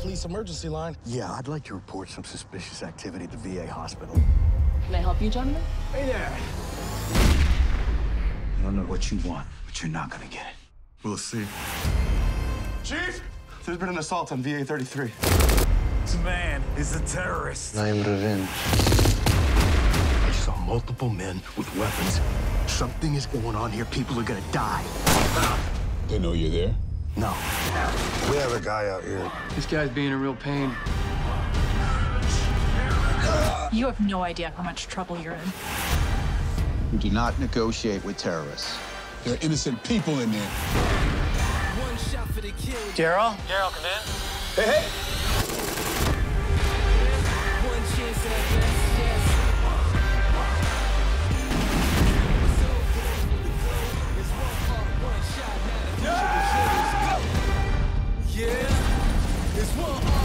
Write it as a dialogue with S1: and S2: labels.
S1: police emergency line.
S2: Yeah, I'd like to report some suspicious activity at the VA hospital.
S3: Can I help you, gentlemen?
S1: Hey there.
S2: I don't know what you want, but you're not gonna get it.
S4: We'll see.
S1: Chief, there's been an assault on VA 33.
S4: This man is a terrorist.
S2: I am revenge. I saw multiple men with weapons. Something is going on here. People are gonna die.
S5: They know you're there?
S2: No.
S6: We have a guy out here.
S7: This guy's being a real pain.
S8: You have no idea how much trouble you're in.
S9: We do not negotiate with terrorists.
S5: There are innocent people in there.
S7: Daryl?
S1: Daryl, come in.
S7: Hey, hey!
S1: This world.